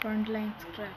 frontline scrap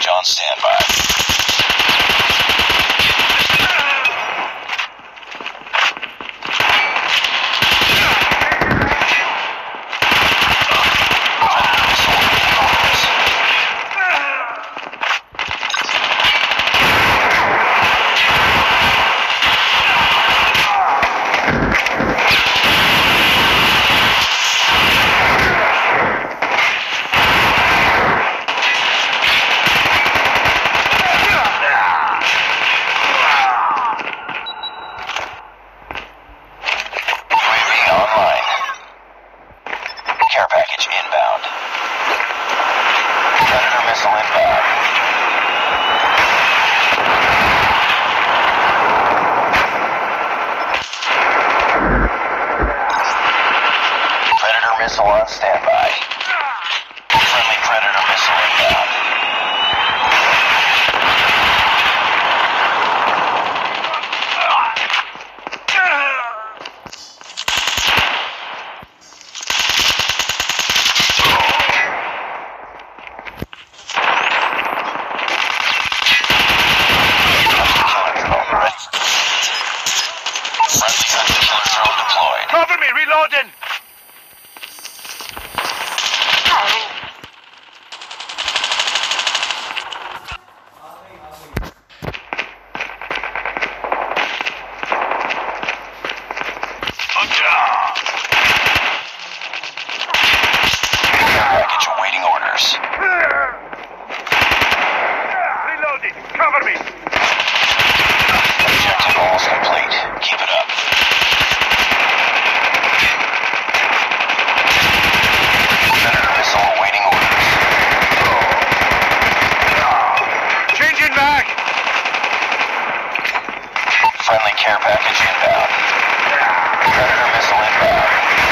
John standby. initial. Predator missile on standby. Reloading! Friendly care package inbound. Predator missile inbound.